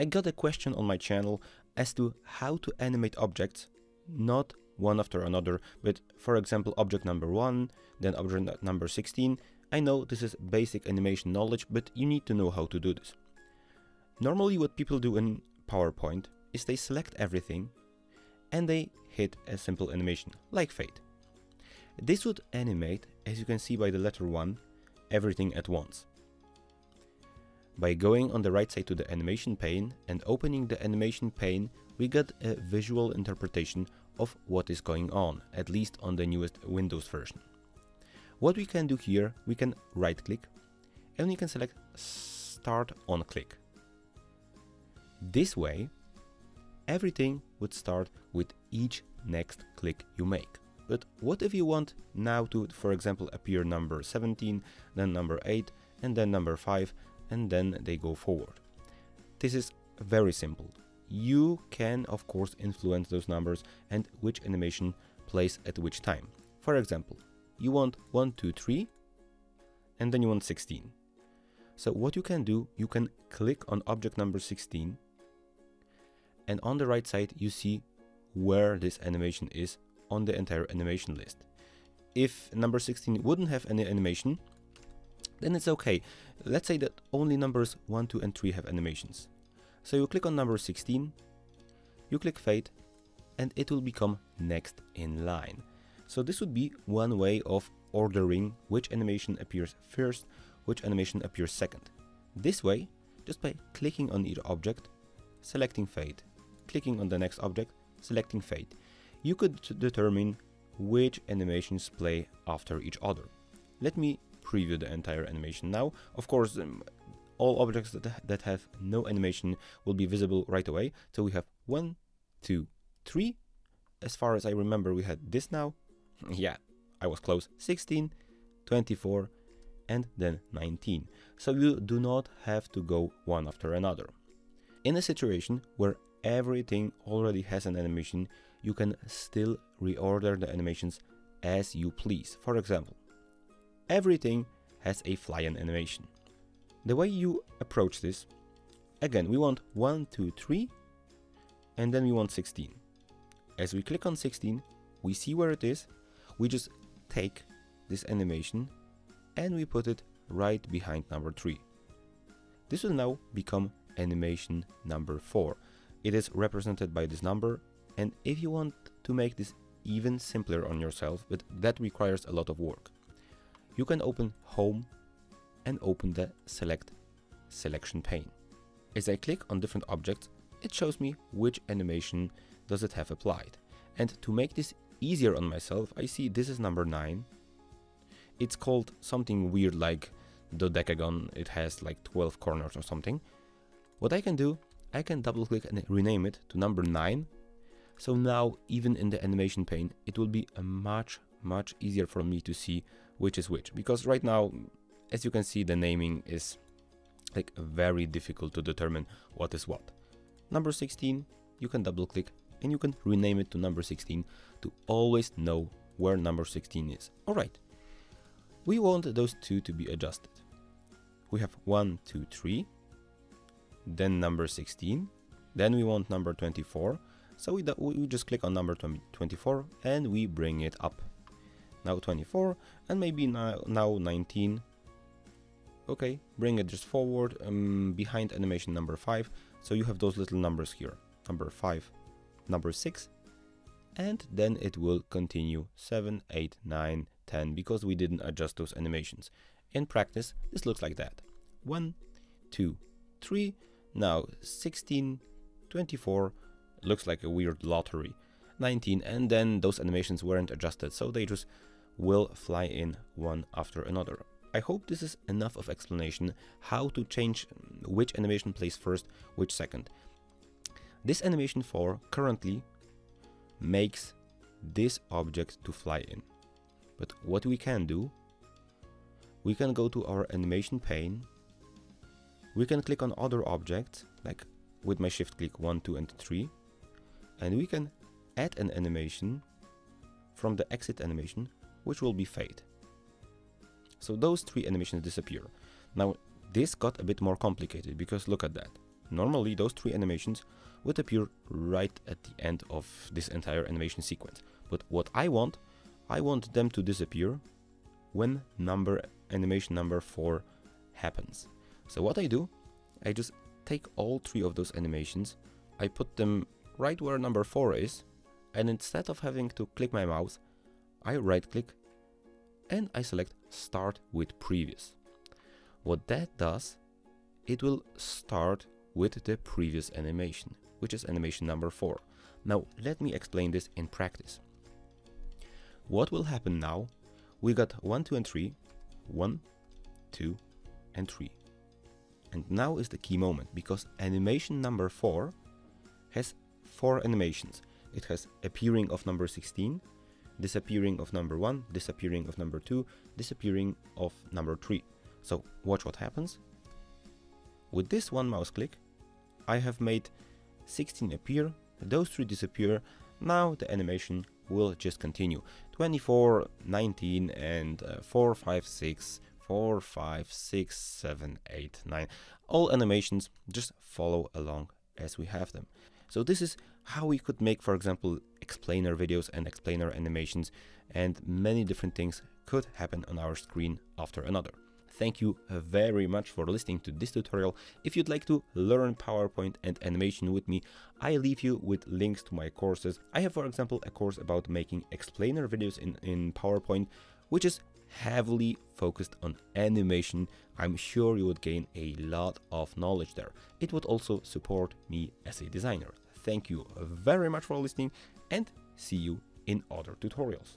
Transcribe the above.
I got a question on my channel as to how to animate objects, not one after another, but for example object number 1, then object number 16. I know this is basic animation knowledge, but you need to know how to do this. Normally what people do in PowerPoint is they select everything and they hit a simple animation, like fade. This would animate, as you can see by the letter 1, everything at once. By going on the right side to the animation pane and opening the animation pane, we get a visual interpretation of what is going on, at least on the newest Windows version. What we can do here, we can right click and we can select start on click. This way, everything would start with each next click you make. But what if you want now to, for example, appear number 17, then number 8, and then number 5, and then they go forward. This is very simple. You can, of course, influence those numbers and which animation plays at which time. For example, you want 1, 2, 3, and then you want 16. So what you can do, you can click on object number 16, and on the right side you see where this animation is on the entire animation list. If number 16 wouldn't have any animation, then it's okay. Let's say that only numbers 1, 2 and 3 have animations. So you click on number 16, you click fade, and it will become next in line. So this would be one way of ordering which animation appears first, which animation appears second. This way, just by clicking on each object, selecting fade, clicking on the next object, selecting fade, you could determine which animations play after each other. Let me preview the entire animation now. Of course, um, all objects that, that have no animation will be visible right away. So we have one, two, three. As far as I remember, we had this now. yeah, I was close. 16, 24, and then 19. So you do not have to go one after another. In a situation where everything already has an animation, you can still reorder the animations as you please. For example, everything has a fly-in animation. The way you approach this, again, we want 1, 2, 3, and then we want 16. As we click on 16, we see where it is, we just take this animation and we put it right behind number 3. This will now become animation number 4. It is represented by this number and if you want to make this even simpler on yourself, but that requires a lot of work, you can open Home and open the Select selection pane. As I click on different objects, it shows me which animation does it have applied. And to make this easier on myself, I see this is number 9. It's called something weird like dodecagon, it has like 12 corners or something. What I can do, I can double click and rename it to number 9 so now even in the animation pane, it will be a much, much easier for me to see which is which. Because right now, as you can see, the naming is like very difficult to determine what is what. Number 16, you can double click and you can rename it to number 16 to always know where number 16 is. Alright, we want those two to be adjusted. We have 1, 2, 3, then number 16, then we want number 24, so we, we just click on number 24 and we bring it up. Now 24 and maybe now, now 19. Okay, bring it just forward um, behind animation number 5. So you have those little numbers here. Number 5, number 6. And then it will continue 7, 8, 9, 10 because we didn't adjust those animations. In practice, this looks like that. 1, 2, 3, now 16, 24, looks like a weird lottery. 19 and then those animations weren't adjusted so they just will fly in one after another. I hope this is enough of explanation how to change which animation plays first, which second. This animation 4 currently makes this object to fly in. But what we can do, we can go to our animation pane, we can click on other objects, like with my shift click 1, 2 and 3, and we can add an animation from the exit animation which will be fade. So those three animations disappear. Now this got a bit more complicated because look at that. normally those three animations would appear right at the end of this entire animation sequence. But what I want, I want them to disappear when number animation number 4 happens. So what I do, I just take all three of those animations, I put them right where number 4 is, and instead of having to click my mouse, I right click and I select start with previous. What that does, it will start with the previous animation, which is animation number 4. Now let me explain this in practice. What will happen now? We got 1, 2 and 3, 1, 2 and 3. And now is the key moment because animation number 4 has 4 animations. It has appearing of number 16, disappearing of number 1, disappearing of number 2, disappearing of number 3. So watch what happens. With this one mouse click, I have made 16 appear, those 3 disappear, now the animation will just continue. 24, 19 and uh, 4, 5, 6, 4, 5, 6, 7, 8, 9. All animations just follow along as we have them. So this is how we could make, for example, explainer videos and explainer animations and many different things could happen on our screen after another. Thank you very much for listening to this tutorial. If you'd like to learn PowerPoint and animation with me, I leave you with links to my courses. I have, for example, a course about making explainer videos in, in PowerPoint, which is heavily focused on animation. I'm sure you would gain a lot of knowledge there. It would also support me as a designer. Thank you very much for listening and see you in other tutorials.